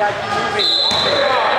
Yeah, keep moving.